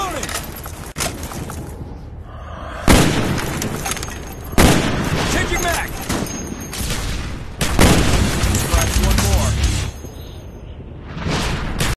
Reloading!